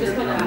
just gonna